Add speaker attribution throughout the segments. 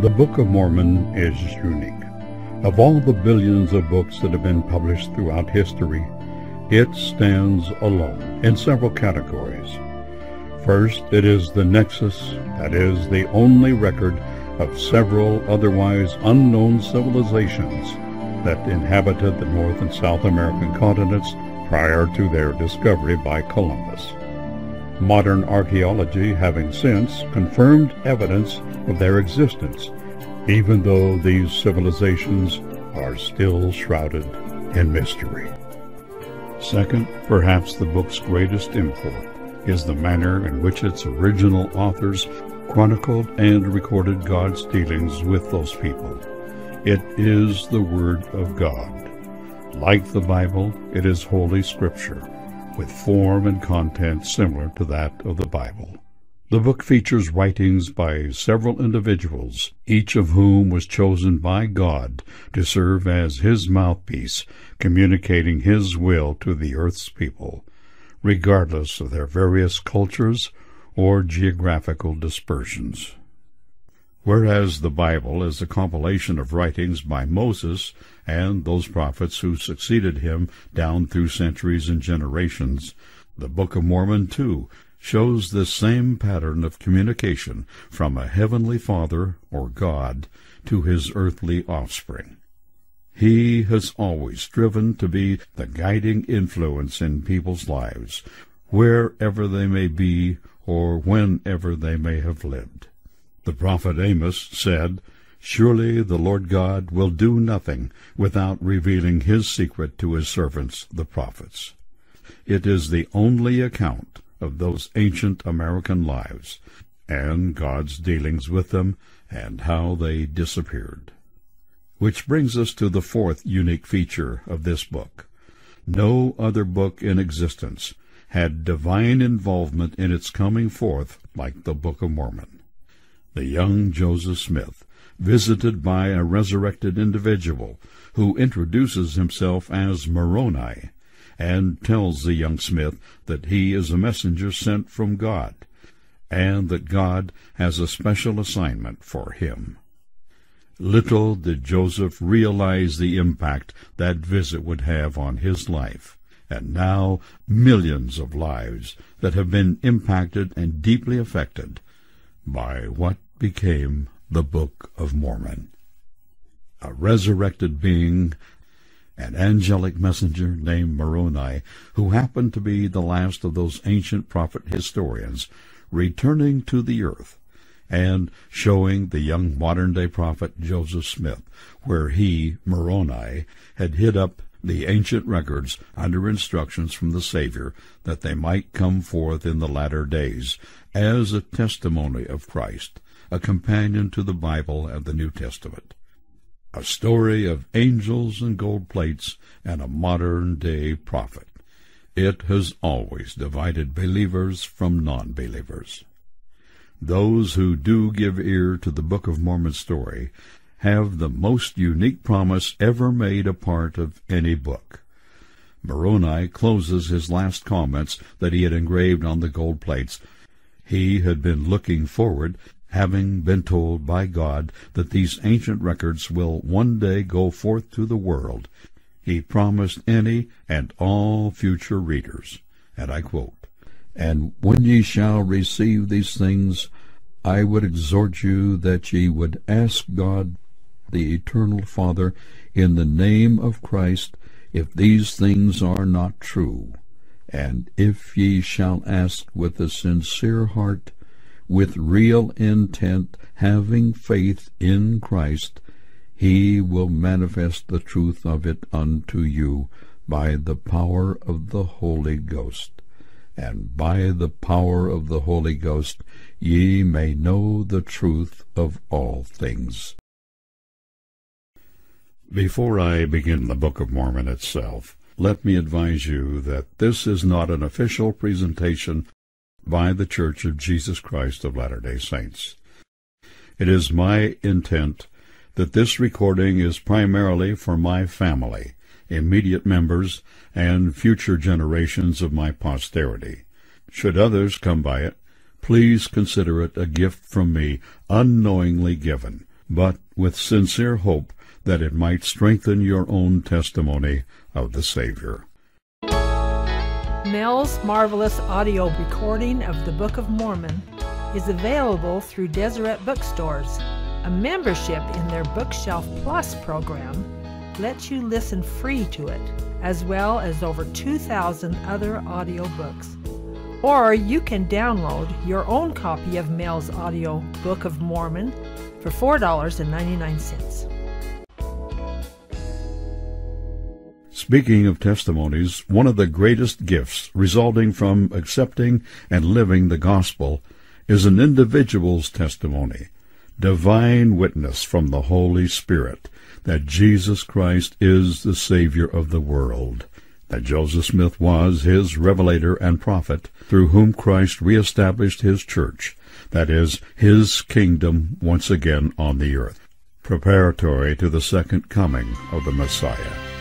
Speaker 1: The Book of Mormon is unique. Of all the billions of books that have been published throughout history, it stands alone in several categories. First, it is the nexus, that is, the only record of several otherwise unknown civilizations that inhabited the North and South American continents prior to their discovery by Columbus. Modern archaeology having since confirmed evidence of their existence, even though these civilizations are still shrouded in mystery. Second, perhaps the book's greatest import is the manner in which its original authors chronicled and recorded God's dealings with those people. It is the Word of God. Like the Bible, it is Holy Scripture, with form and content similar to that of the Bible. The book features writings by several individuals, each of whom was chosen by God to serve as his mouthpiece, communicating his will to the earth's people, regardless of their various cultures or geographical dispersions. Whereas the Bible is a compilation of writings by Moses and those prophets who succeeded him down through centuries and generations, the Book of Mormon, too, shows this same pattern of communication from a heavenly Father, or God, to his earthly offspring. He has always striven to be the guiding influence in people's lives, wherever they may be or whenever they may have lived. The prophet Amos said, Surely the Lord God will do nothing without revealing his secret to his servants, the prophets. It is the only account of those ancient American lives, and God's dealings with them, and how they disappeared. Which brings us to the fourth unique feature of this book. No other book in existence had divine involvement in its coming forth like the Book of Mormon. The young Joseph Smith, visited by a resurrected individual who introduces himself as Moroni, and tells the young smith that he is a messenger sent from God, and that God has a special assignment for him. Little did Joseph realize the impact that visit would have on his life, and now millions of lives that have been impacted and deeply affected by what became the Book of Mormon. A resurrected being an angelic messenger named Moroni, who happened to be the last of those ancient prophet historians, returning to the earth and showing the young modern day prophet Joseph Smith where he, Moroni, had hid up the ancient records under instructions from the Savior that they might come forth in the latter days as a testimony of Christ, a companion to the Bible and the New Testament a story of angels and gold plates and a modern day prophet. It has always divided believers from non believers. Those who do give ear to the Book of Mormon story have the most unique promise ever made a part of any book. Moroni closes his last comments that he had engraved on the gold plates. He had been looking forward having been told by God that these ancient records will one day go forth to the world, he promised any and all future readers, and I quote, And when ye shall receive these things, I would exhort you that ye would ask God, the eternal Father, in the name of Christ, if these things are not true. And if ye shall ask with a sincere heart, with real intent, having faith in Christ, he will manifest the truth of it unto you by the power of the Holy Ghost. And by the power of the Holy Ghost ye may know the truth of all things. Before I begin the Book of Mormon itself, let me advise you that this is not an official presentation by the Church of Jesus Christ of Latter-day Saints. It is my intent that this recording is primarily for my family, immediate members, and future generations of my posterity. Should others come by it, please consider it a gift from me, unknowingly given, but with sincere hope that it might strengthen your own testimony of the Savior.
Speaker 2: Mel's marvelous audio recording of the Book of Mormon is available through Deseret Bookstores. A membership in their Bookshelf Plus program lets you listen free to it, as well as over 2,000 other audiobooks. Or you can download your own copy of Mel's audio Book of Mormon for $4.99.
Speaker 1: Speaking of testimonies, one of the greatest gifts resulting from accepting and living the gospel is an individual's testimony, divine witness from the Holy Spirit that Jesus Christ is the Savior of the world, that Joseph Smith was his revelator and prophet, through whom Christ reestablished his church, that is, his kingdom once again on the earth, preparatory to the second coming of the Messiah.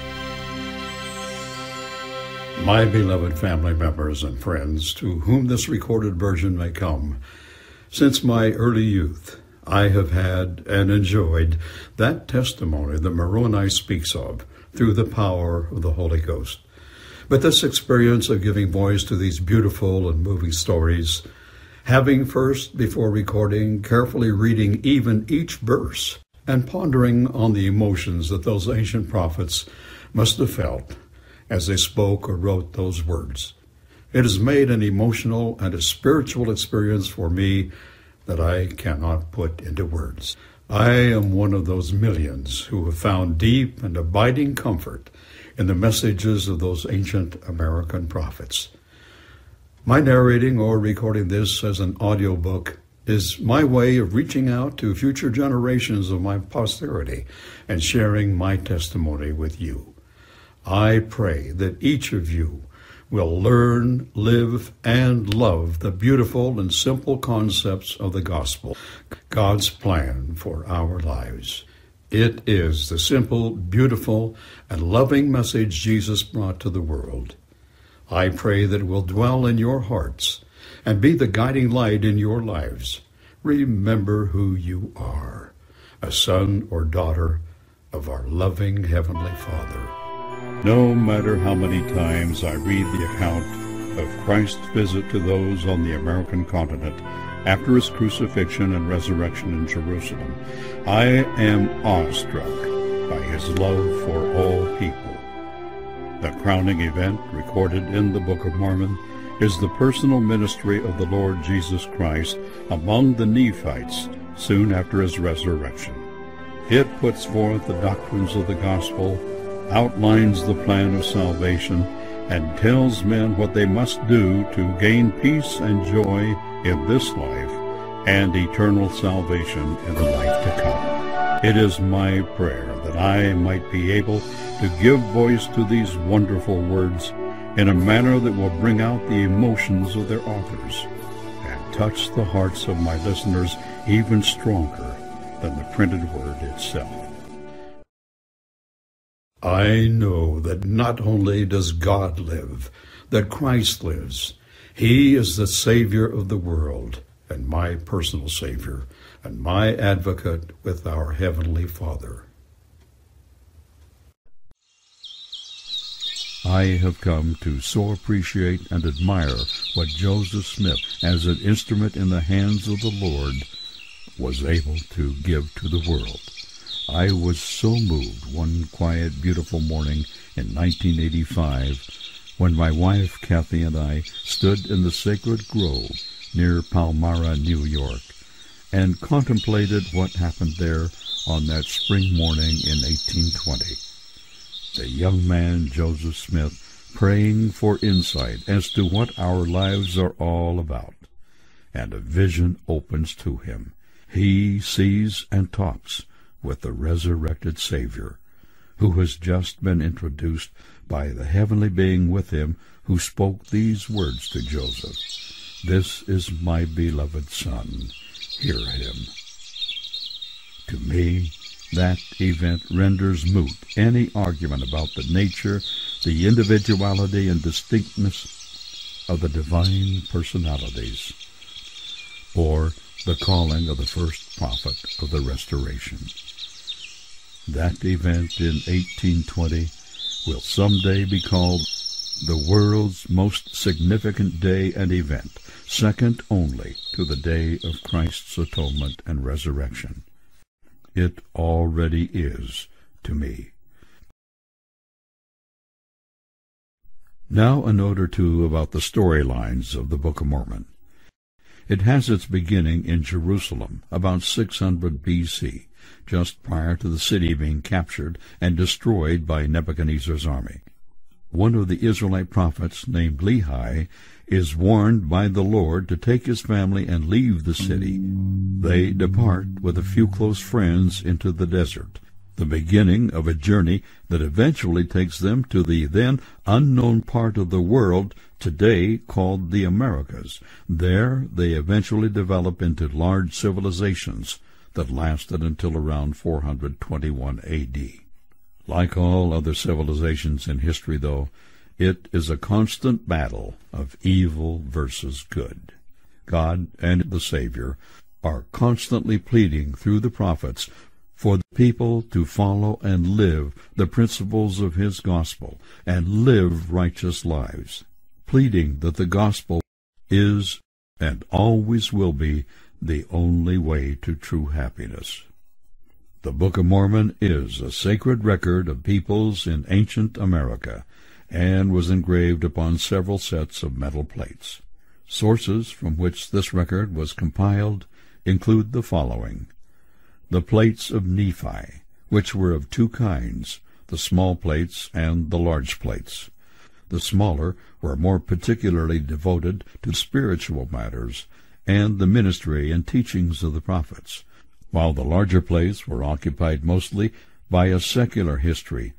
Speaker 1: My beloved family members and friends, to whom this recorded version may come, since my early youth, I have had and enjoyed that testimony the Moroni speaks of through the power of the Holy Ghost. But this experience of giving voice to these beautiful and moving stories, having first, before recording, carefully reading even each verse and pondering on the emotions that those ancient prophets must have felt as they spoke or wrote those words. It has made an emotional and a spiritual experience for me that I cannot put into words. I am one of those millions who have found deep and abiding comfort in the messages of those ancient American prophets. My narrating or recording this as an audiobook is my way of reaching out to future generations of my posterity and sharing my testimony with you. I pray that each of you will learn, live, and love the beautiful and simple concepts of the gospel, God's plan for our lives. It is the simple, beautiful, and loving message Jesus brought to the world. I pray that it will dwell in your hearts and be the guiding light in your lives. Remember who you are, a son or daughter of our loving Heavenly Father. No matter how many times I read the account of Christ's visit to those on the American continent after his crucifixion and resurrection in Jerusalem, I am awestruck by his love for all people. The crowning event recorded in the Book of Mormon is the personal ministry of the Lord Jesus Christ among the Nephites soon after his resurrection. It puts forth the doctrines of the gospel outlines the plan of salvation, and tells men what they must do to gain peace and joy in this life and eternal salvation in the life to come. It is my prayer that I might be able to give voice to these wonderful words in a manner that will bring out the emotions of their authors and touch the hearts of my listeners even stronger than the printed word itself. I know that not only does God live, that Christ lives. He is the Savior of the world and my personal Savior and my advocate with our Heavenly Father. I have come to so appreciate and admire what Joseph Smith, as an instrument in the hands of the Lord, was able to give to the world. I was so moved one quiet, beautiful morning in 1985 when my wife, Kathy, and I stood in the sacred grove near Palmyra, New York, and contemplated what happened there on that spring morning in 1820. The young man, Joseph Smith, praying for insight as to what our lives are all about, and a vision opens to him. He sees and talks with the resurrected Savior, who has just been introduced by the heavenly being with him who spoke these words to Joseph. This is my beloved Son. Hear him. To me, that event renders moot any argument about the nature, the individuality, and distinctness of the divine personalities, or the calling of the first prophet of the Restoration. That event in 1820 will someday be called the world's most significant day and event, second only to the day of Christ's atonement and resurrection. It already is to me. Now a note or two about the storylines of the Book of Mormon. It has its beginning in Jerusalem, about 600 B.C., just prior to the city being captured and destroyed by Nebuchadnezzar's army. One of the Israelite prophets, named Lehi, is warned by the Lord to take his family and leave the city. They depart with a few close friends into the desert, the beginning of a journey that eventually takes them to the then unknown part of the world today called the Americas. There they eventually develop into large civilizations that lasted until around 421 AD. Like all other civilizations in history, though, it is a constant battle of evil versus good. God and the Savior are constantly pleading through the prophets for the people to follow and live the principles of his gospel and live righteous lives, pleading that the gospel is and always will be the only way to true happiness. The Book of Mormon is a sacred record of peoples in ancient America and was engraved upon several sets of metal plates. Sources from which this record was compiled include the following. The plates of Nephi, which were of two kinds, the small plates and the large plates. The smaller were more particularly devoted to spiritual matters and the ministry and teachings of the prophets, while the larger plates were occupied mostly by a secular history.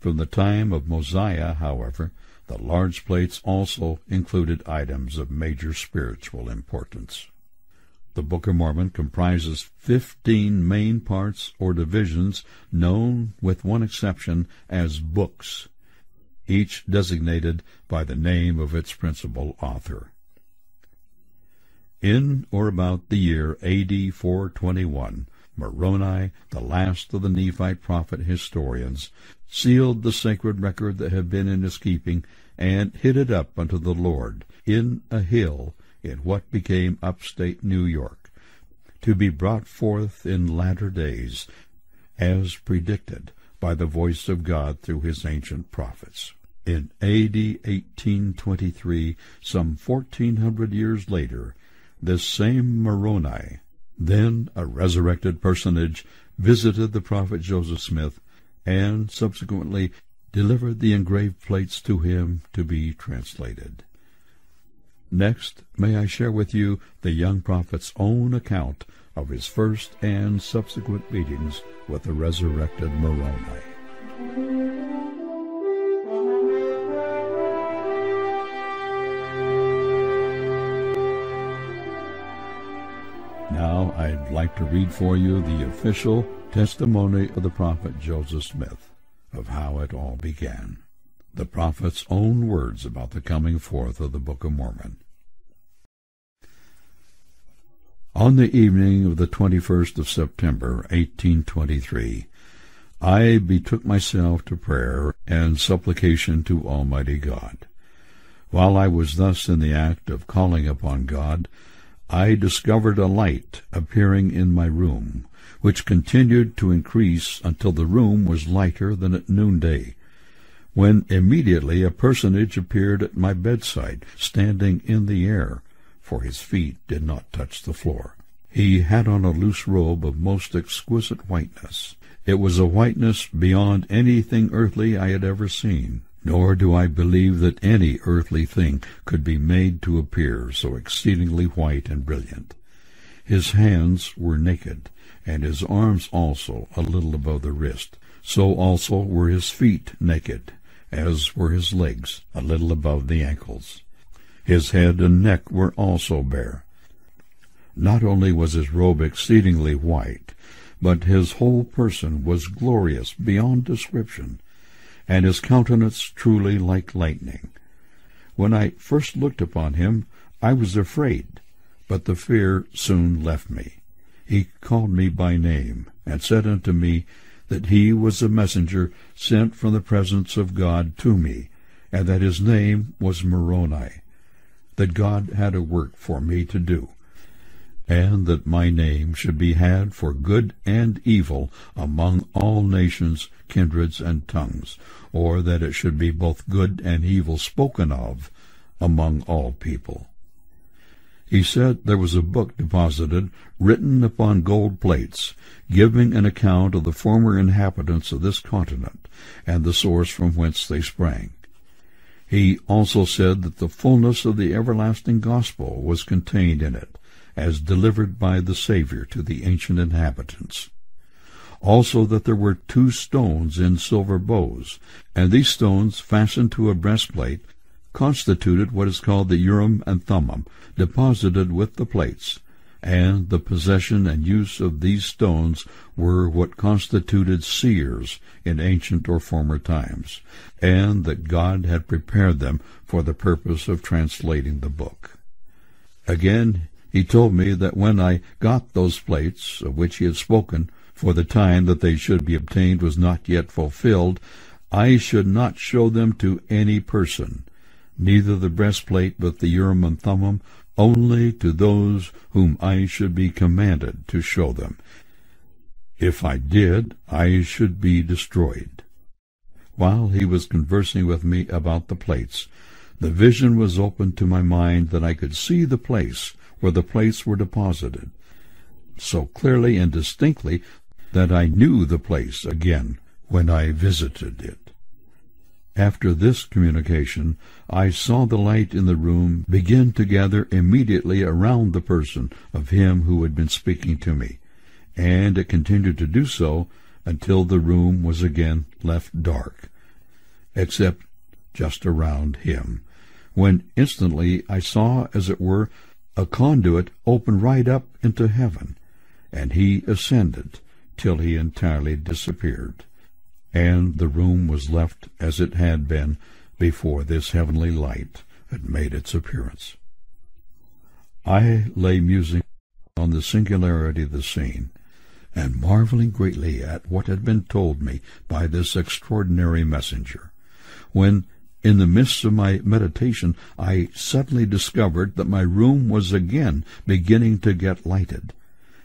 Speaker 1: From the time of Mosiah, however, the large plates also included items of major spiritual importance. The Book of Mormon comprises fifteen main parts or divisions known, with one exception, as books, each designated by the name of its principal author. In or about the year A.D. 421, Moroni, the last of the Nephite prophet historians, sealed the sacred record that had been in his keeping, and hid it up unto the Lord in a hill in what became upstate New York, to be brought forth in latter days, as predicted by the voice of God through his ancient prophets. In A.D. 1823, some fourteen hundred years later, this same Moroni, then a resurrected personage, visited the prophet Joseph Smith, and subsequently delivered the engraved plates to him to be translated. Next, may I share with you the young prophet's own account of his first and subsequent meetings with the resurrected Moroni. Now I'd like to read for you the official testimony of the prophet Joseph Smith of how it all began. The prophet's own words about the coming forth of the Book of Mormon. On the evening of the 21st of September, 1823, I betook myself to prayer and supplication to Almighty God. While I was thus in the act of calling upon God, I discovered a light appearing in my room, which continued to increase until the room was lighter than at noonday, when immediately a personage appeared at my bedside, standing in the air, for his feet did not touch the floor. He had on a loose robe of most exquisite whiteness. It was a whiteness beyond anything earthly I had ever seen nor do I believe that any earthly thing could be made to appear so exceedingly white and brilliant. His hands were naked, and his arms also a little above the wrist. So also were his feet naked, as were his legs a little above the ankles. His head and neck were also bare. Not only was his robe exceedingly white, but his whole person was glorious beyond description, and his countenance truly like lightning. When I first looked upon him, I was afraid, But the fear soon left me. He called me by name, and said unto me that he was a messenger sent from the presence of God to me, and that his name was Moroni, that God had a work for me to do, and that my name should be had for good and evil among all nations, kindreds, and tongues, or that it should be both good and evil spoken of among all people. He said there was a book deposited, written upon gold plates, giving an account of the former inhabitants of this continent, and the source from whence they sprang. He also said that the fullness of the everlasting gospel was contained in it, as delivered by the Saviour to the ancient inhabitants. Also that there were two stones in silver bows, and these stones fastened to a breastplate constituted what is called the Urim and Thummim, deposited with the plates, and the possession and use of these stones were what constituted seers in ancient or former times, and that God had prepared them for the purpose of translating the book. Again, he told me that when I got those plates, of which he had spoken, for the time that they should be obtained was not yet fulfilled, I should not show them to any person, neither the breastplate but the Urim and Thummim, only to those whom I should be commanded to show them. If I did, I should be destroyed. While he was conversing with me about the plates, the vision was opened to my mind that I could see the place where the plates were deposited, so clearly and distinctly that I knew the place again when I visited it. After this communication, I saw the light in the room begin to gather immediately around the person of him who had been speaking to me, and it continued to do so until the room was again left dark, except just around him, when instantly I saw, as it were, a conduit open right up into heaven, and he ascended till he entirely disappeared and the room was left as it had been before this heavenly light had made its appearance. I lay musing on the singularity of the scene, and marveling greatly at what had been told me by this extraordinary messenger, when, in the midst of my meditation, I suddenly discovered that my room was again beginning to get lighted,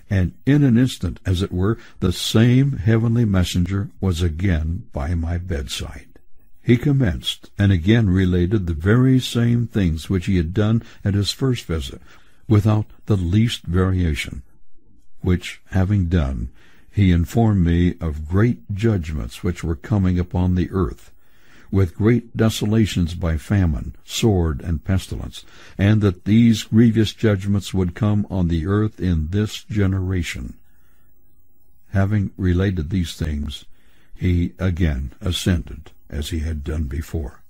Speaker 1: and in an instant, as it were, the same heavenly messenger was again by my bedside. He commenced, and again related the very same things which he had done at his first visit, without the least variation, which, having done, he informed me of great judgments which were coming upon the earth, with great desolations by famine, sword, and pestilence, and that these grievous judgments would come on the earth in this generation. Having related these things, he again ascended, as he had done before.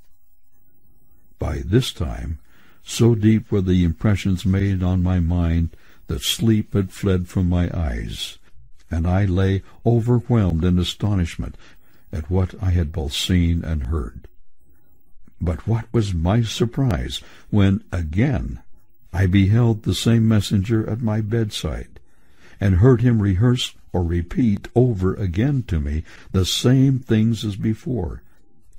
Speaker 1: By this time, so deep were the impressions made on my mind that sleep had fled from my eyes, and I lay overwhelmed in astonishment at what I had both seen and heard. But what was my surprise when again I beheld the same messenger at my bedside, and heard him rehearse or repeat over again to me the same things as before,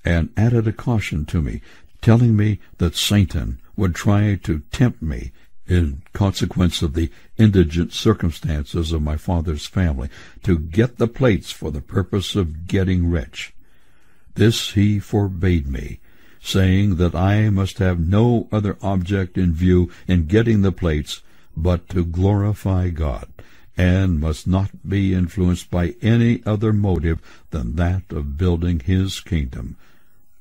Speaker 1: and added a caution to me, telling me that Satan would try to tempt me in consequence of the indigent circumstances of my father's family, to get the plates for the purpose of getting rich. This he forbade me, saying that I must have no other object in view in getting the plates but to glorify God, and must not be influenced by any other motive than that of building his kingdom.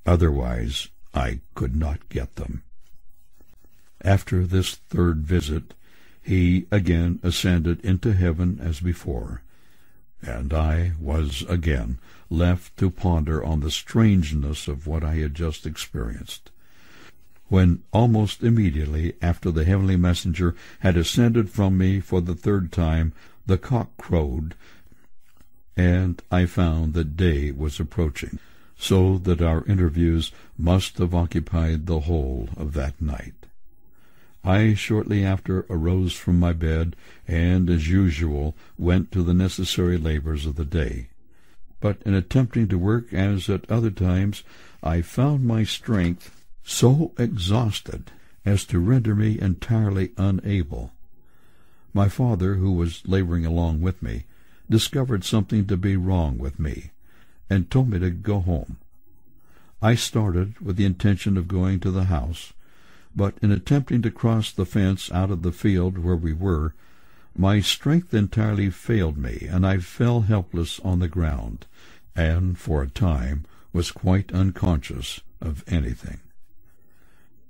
Speaker 1: Otherwise I could not get them. After this third visit, he again ascended into heaven as before, and I was again left to ponder on the strangeness of what I had just experienced. When almost immediately after the heavenly messenger had ascended from me for the third time, the cock crowed, and I found that day was approaching, so that our interviews must have occupied the whole of that night. I shortly after arose from my bed, and, as usual, went to the necessary labors of the day. But in attempting to work, as at other times, I found my strength so exhausted as to render me entirely unable. My father, who was laboring along with me, discovered something to be wrong with me, and told me to go home. I started with the intention of going to the house, but in attempting to cross the fence out of the field where we were, my strength entirely failed me, and I fell helpless on the ground, and for a time was quite unconscious of anything.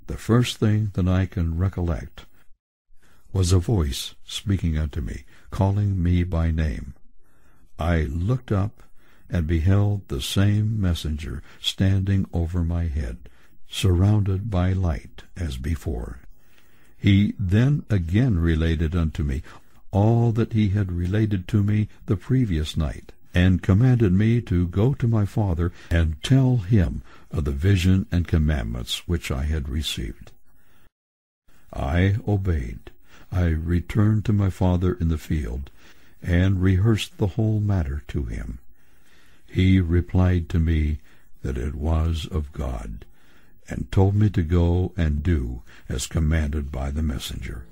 Speaker 1: The first thing that I can recollect was a voice speaking unto me, calling me by name. I looked up and beheld the same messenger standing over my head, surrounded by light as before. He then again related unto me all that he had related to me the previous night, and commanded me to go to my father and tell him of the vision and commandments which I had received. I obeyed. I returned to my father in the field, and rehearsed the whole matter to him. He replied to me that it was of God, and told me to go and do as commanded by the messenger.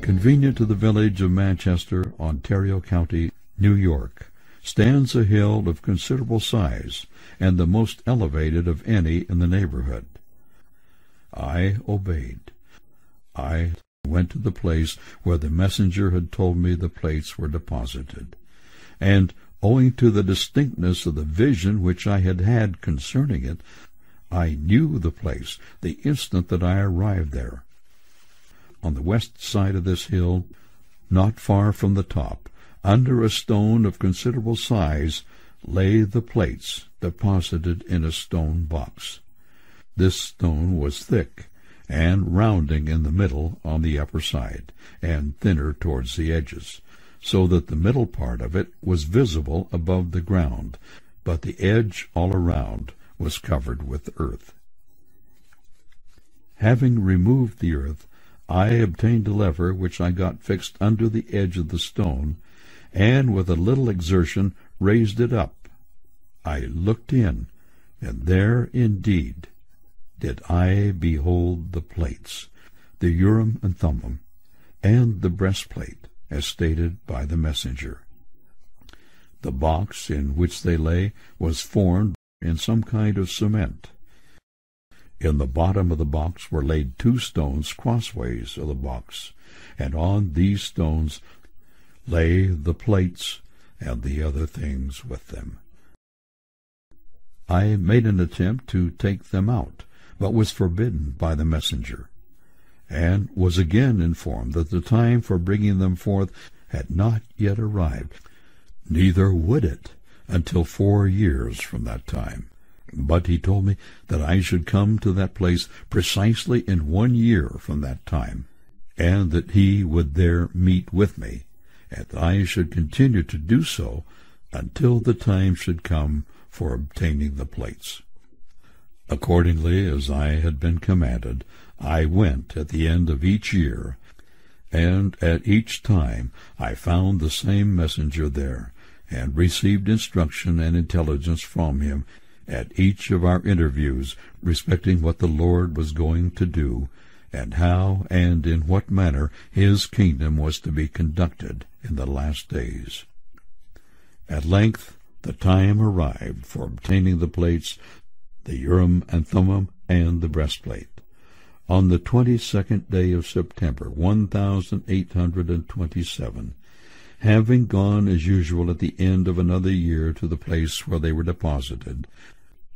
Speaker 1: Convenient to the village of Manchester, Ontario County, New York, stands a hill of considerable size, and the most elevated of any in the neighborhood. I obeyed. I went to the place where the messenger had told me the plates were deposited and owing to the distinctness of the vision which I had had concerning it, I knew the place the instant that I arrived there. On the west side of this hill, not far from the top, under a stone of considerable size, lay the plates deposited in a stone box. This stone was thick and rounding in the middle on the upper side, and thinner towards the edges so that the middle part of it was visible above the ground, but the edge all around was covered with earth. Having removed the earth, I obtained a lever which I got fixed under the edge of the stone, and with a little exertion raised it up. I looked in, and there indeed did I behold the plates, the Urim and Thummim, and the breastplate, as stated by the messenger. The box in which they lay was formed in some kind of cement. In the bottom of the box were laid two stones crossways of the box, and on these stones lay the plates and the other things with them. I made an attempt to take them out, but was forbidden by the messenger and was again informed that the time for bringing them forth had not yet arrived, neither would it until four years from that time. But he told me that I should come to that place precisely in one year from that time, and that he would there meet with me, and that I should continue to do so until the time should come for obtaining the plates. Accordingly, as I had been commanded, I went at the end of each year, and at each time I found the same messenger there, and received instruction and intelligence from him at each of our interviews respecting what the Lord was going to do, and how and in what manner his kingdom was to be conducted in the last days. At length the time arrived for obtaining the plates, the Urim and Thummim, and the breastplate on the twenty-second day of September, one thousand eight hundred and twenty-seven, having gone as usual at the end of another year to the place where they were deposited,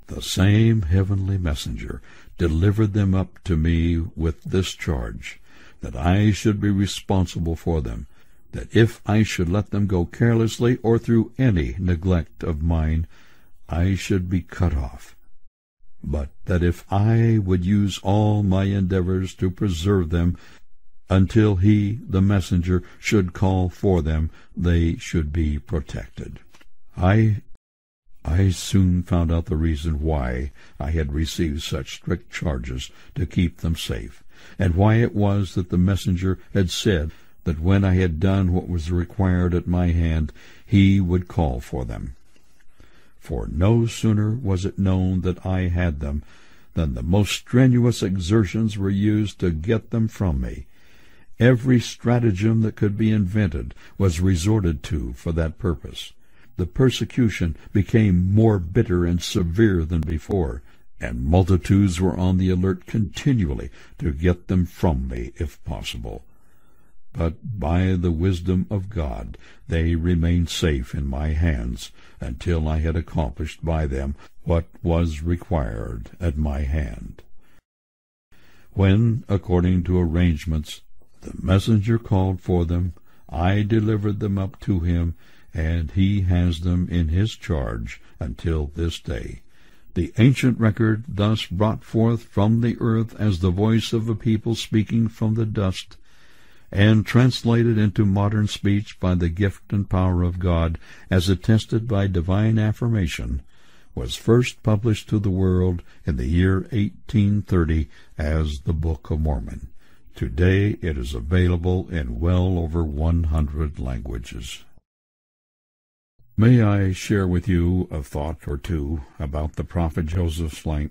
Speaker 1: the same heavenly messenger delivered them up to me with this charge, that I should be responsible for them, that if I should let them go carelessly or through any neglect of mine, I should be cut off but that if I would use all my endeavors to preserve them until he, the messenger, should call for them, they should be protected. I I soon found out the reason why I had received such strict charges to keep them safe, and why it was that the messenger had said that when I had done what was required at my hand, he would call for them. For no sooner was it known that I had them than the most strenuous exertions were used to get them from me. Every stratagem that could be invented was resorted to for that purpose. The persecution became more bitter and severe than before, and multitudes were on the alert continually to get them from me if possible. But by the wisdom of God they remained safe in my hands until I had accomplished by them what was required at my hand. When, according to arrangements, the messenger called for them, I delivered them up to him, and he has them in his charge until this day. The ancient record thus brought forth from the earth as the voice of a people speaking from the dust, and translated into modern speech by the gift and power of God, as attested by divine affirmation, was first published to the world in the year 1830 as the Book of Mormon. Today it is available in well over 100 languages. May I share with you a thought or two about the prophet Joseph Smith,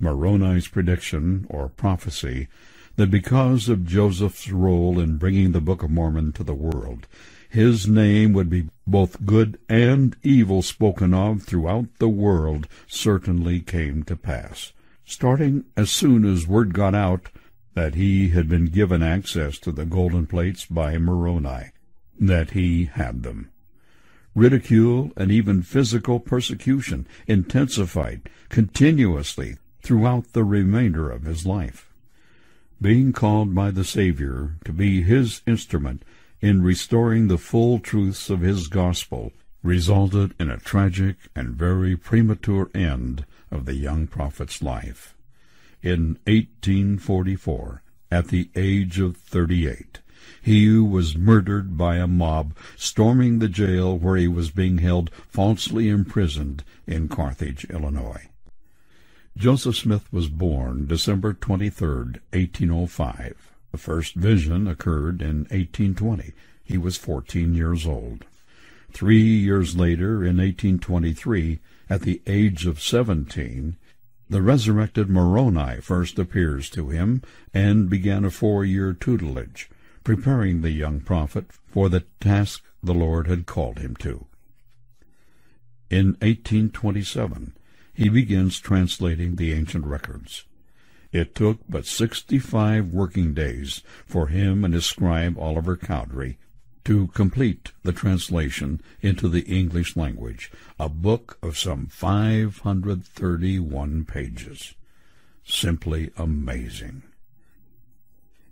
Speaker 1: Moroni's prediction or prophecy that because of Joseph's role in bringing the Book of Mormon to the world, his name would be both good and evil spoken of throughout the world certainly came to pass. Starting as soon as word got out that he had been given access to the golden plates by Moroni, that he had them. Ridicule and even physical persecution intensified continuously throughout the remainder of his life. Being called by the Savior to be his instrument in restoring the full truths of his gospel resulted in a tragic and very premature end of the young prophet's life in 1844, at the age of 38. He was murdered by a mob storming the jail where he was being held falsely imprisoned in Carthage, Illinois. Joseph Smith was born December 23, 1805. The first vision occurred in 1820. He was 14 years old. Three years later, in 1823, at the age of 17, the resurrected Moroni first appears to him and began a four-year tutelage, preparing the young prophet for the task the Lord had called him to. In 1827, he begins translating the ancient records. It took but sixty-five working days for him and his scribe Oliver Cowdery to complete the translation into the English language, a book of some 531 pages. Simply amazing.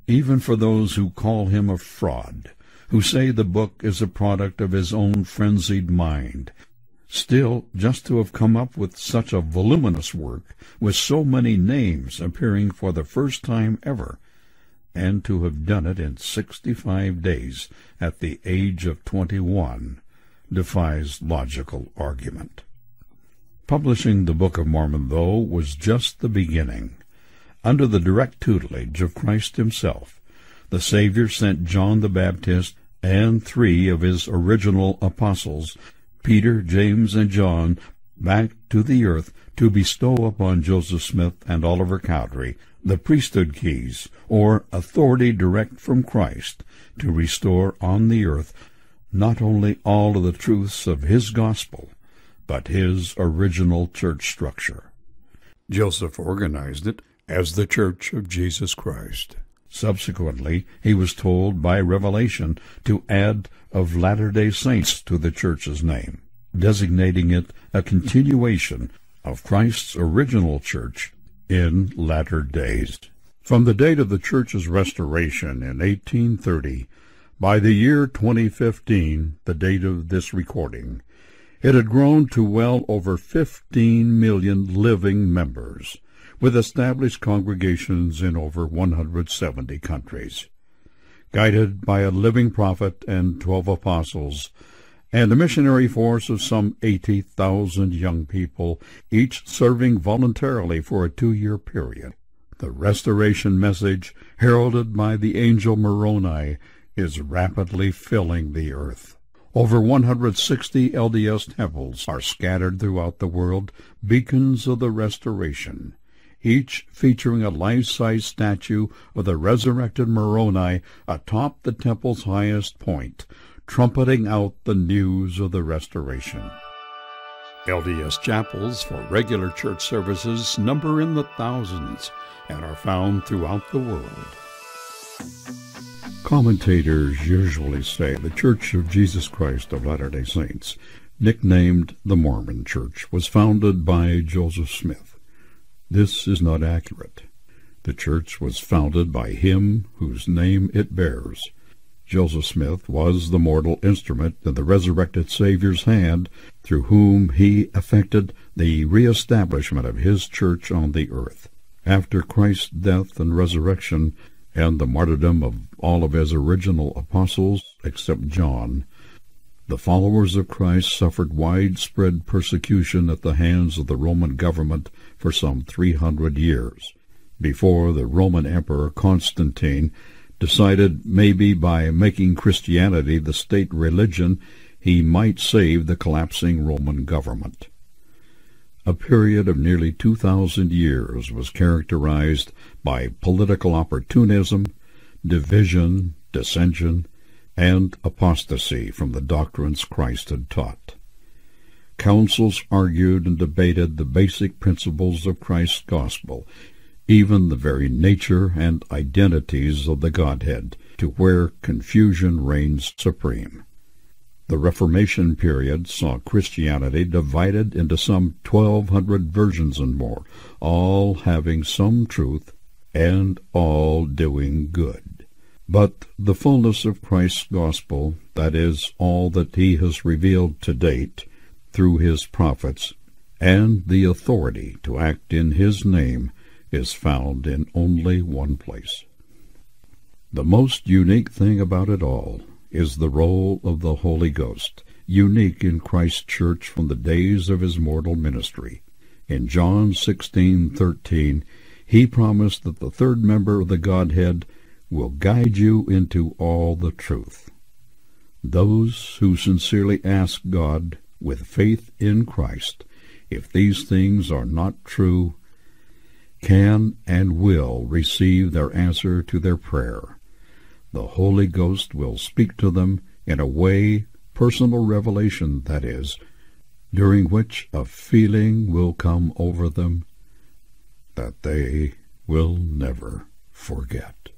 Speaker 1: Even for those who call him a fraud, who say the book is a product of his own frenzied mind, Still, just to have come up with such a voluminous work, with so many names appearing for the first time ever, and to have done it in sixty-five days at the age of twenty-one defies logical argument. Publishing the Book of Mormon, though, was just the beginning. Under the direct tutelage of Christ himself, the Savior sent John the Baptist and three of his original apostles, Peter, James, and John, back to the earth to bestow upon Joseph Smith and Oliver Cowdery the priesthood keys, or authority direct from Christ, to restore on the earth not only all of the truths of his gospel, but his original church structure. Joseph organized it as the Church of Jesus Christ. Subsequently, he was told by revelation to add of Latter-day Saints to the church's name, designating it a continuation of Christ's original church in latter days. From the date of the church's restoration in 1830, by the year 2015, the date of this recording, it had grown to well over 15 million living members, with established congregations in over 170 countries. Guided by a living prophet and twelve apostles, and a missionary force of some 80,000 young people, each serving voluntarily for a two-year period. The restoration message, heralded by the angel Moroni, is rapidly filling the earth. Over 160 LDS temples are scattered throughout the world, beacons of the restoration, each featuring a life-size statue of the resurrected Moroni atop the temple's highest point, trumpeting out the news of the restoration. LDS chapels for regular church services number in the thousands and are found throughout the world. Commentators usually say the Church of Jesus Christ of Latter-day Saints, nicknamed the Mormon Church, was founded by Joseph Smith. This is not accurate. The church was founded by him whose name it bears, Joseph Smith was the mortal instrument in the resurrected Saviour's hand through whom he effected the reestablishment of his church on the earth. After Christ's death and resurrection and the martyrdom of all of his original apostles except John, the followers of Christ suffered widespread persecution at the hands of the Roman government for some 300 years, before the Roman Emperor Constantine decided maybe by making Christianity the state religion he might save the collapsing Roman government. A period of nearly 2,000 years was characterized by political opportunism, division, dissension, and apostasy from the doctrines Christ had taught. Councils argued and debated the basic principles of Christ's gospel, even the very nature and identities of the Godhead, to where confusion reigns supreme. The Reformation period saw Christianity divided into some twelve hundred versions and more, all having some truth and all doing good. But the fullness of Christ's gospel, that is, all that he has revealed to date through his prophets, and the authority to act in his name, is found in only one place. The most unique thing about it all is the role of the Holy Ghost, unique in Christ's church from the days of his mortal ministry. In John 16:13, he promised that the third member of the Godhead will guide you into all the truth. Those who sincerely ask God with faith in Christ, if these things are not true, can and will receive their answer to their prayer. The Holy Ghost will speak to them in a way, personal revelation that is, during which a feeling will come over them that they will never forget.